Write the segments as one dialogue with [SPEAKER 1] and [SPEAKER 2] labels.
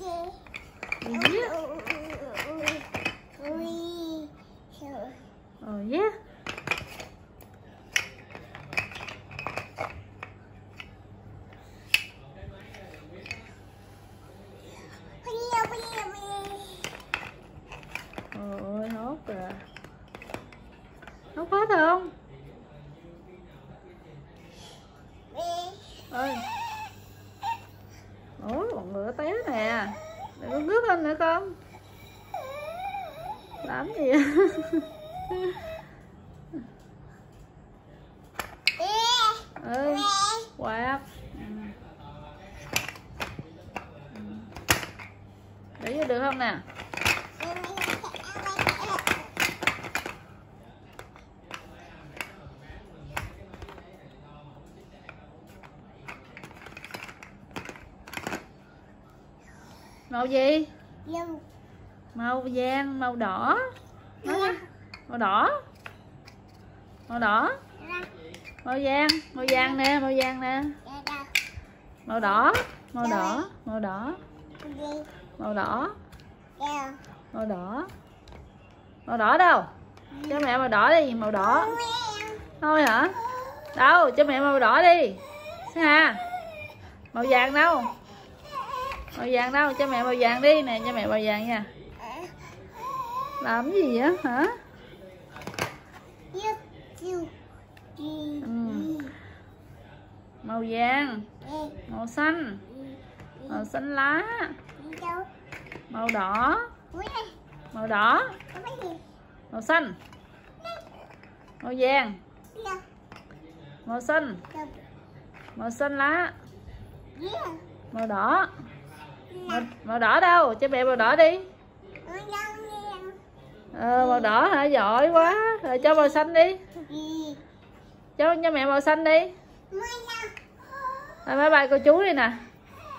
[SPEAKER 1] Yeah. Oh ờ, yeah. Ôi hốt rồi. Hốt hết không? ơi ôi còn ngựa té nè có ngước lên nữa con làm gì vậy? ừ quạt. Ừ. để vô được không nè màu gì? Màu vàng màu đỏ. Nói màu đỏ. Màu đỏ. Màu vàng màu vàng nè màu vàng nè. Màu đỏ màu đỏ màu đỏ. Màu đỏ. Màu đỏ. Màu đỏ đâu? Cho mẹ màu đỏ đi màu đỏ. Thôi hả? Đâu? Cho mẹ màu đỏ đi. Ha màu vàng đâu màu vàng đâu, cho mẹ màu vàng đi nè, cho mẹ màu vàng nha. Làm gì vậy, hả? Ừ. màu vàng, màu xanh màu xanh lá, màu đỏ màu đỏ, màu xanh, màu vàng, màu xanh màu xanh lá, màu đỏ màu, màu đỏ đâu? Cho mẹ màu đỏ đi. Ờ, màu đỏ hả? Giỏi quá. Rồi cho màu xanh đi. Cho cho mẹ màu xanh đi. Rồi bye bye cô chú đi nè.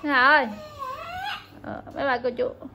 [SPEAKER 1] Hà ơi. Ờ, bye bye cô chú